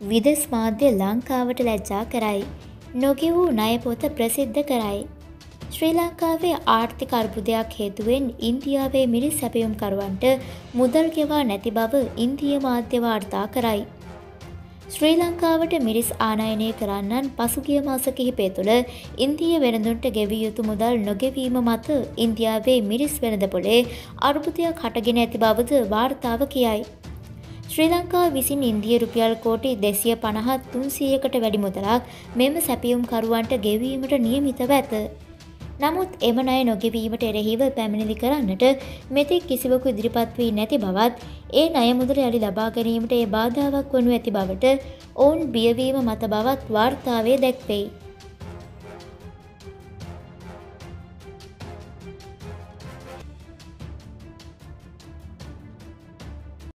විදෙස් මාධ්‍ය ලංකාවට ලැජ්ජා කරයි. නොගෙවූ ණය පොත ප්‍රසිද්ධ කරයි. ශ්‍රී ලංකාවේ ආර්ථික අර්බුදයක් හේතුවෙන් ඉන්දියාවේ මිරිස් සැපයුම්කරුවන්ට මුදල් ගෙවා නැති බව ඉන්දිය මාධ්‍ය වාර්තා කරයි. ශ්‍රී ලංකාවට මිරිස් ආනයනය කරන්නන් පසුගිය මාස කිහිපය තුළ ඉන්දිය වෙනදුන්ට ගෙවිය යුතු මුදල් නොගෙවීම මත ඉන්දියාවේ මිරිස් වෙනද පොලේ අර්බුදයක් හටගෙන ඇති බවද වාර්තාව කියයි. ශ්‍රී ලංකාව විසින් ඉන්දිය රුපියල් කෝටි දෙසිය පණහත් තුන්සියකට වැඩි මුදලක් මෙම සැපියුම් කරුවන්ට ගෙවීමට නියමිතව ඇත. නමුත් එම අය නොගෙවීමට එරෙහිව පැමිණිලි කරන්නට මෙතෙක් කිසිවකු ඉදිරිපත් වී නැති බවත් ඒ ණය මුදල යළි ලබා ගැනීමට ඒ බාධාවක් වනු ඇති බවට ඔවුන් බියවීම මත බවත් වාර්තාවේ දැක්වෙයි.